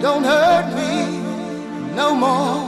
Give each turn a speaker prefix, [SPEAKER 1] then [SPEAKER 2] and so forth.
[SPEAKER 1] don't hurt me no more.